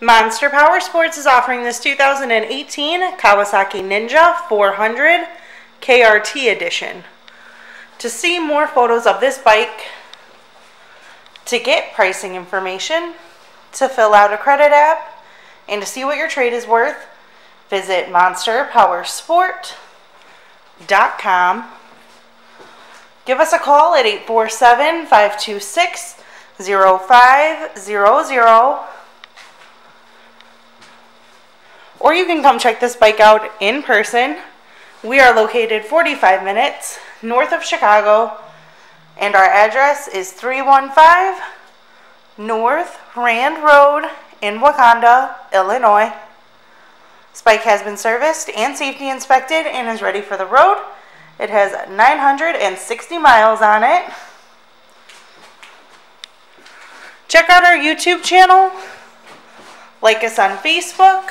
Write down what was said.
Monster Power Sports is offering this 2018 Kawasaki Ninja 400 KRT edition. To see more photos of this bike, to get pricing information, to fill out a credit app, and to see what your trade is worth, visit monsterpowersport.com. Give us a call at 847 526 0500 or you can come check this bike out in person. We are located 45 minutes north of Chicago, and our address is 315 North Rand Road in Wauconda, Illinois. This bike has been serviced and safety inspected and is ready for the road. It has 960 miles on it. Check out our YouTube channel. Like us on Facebook.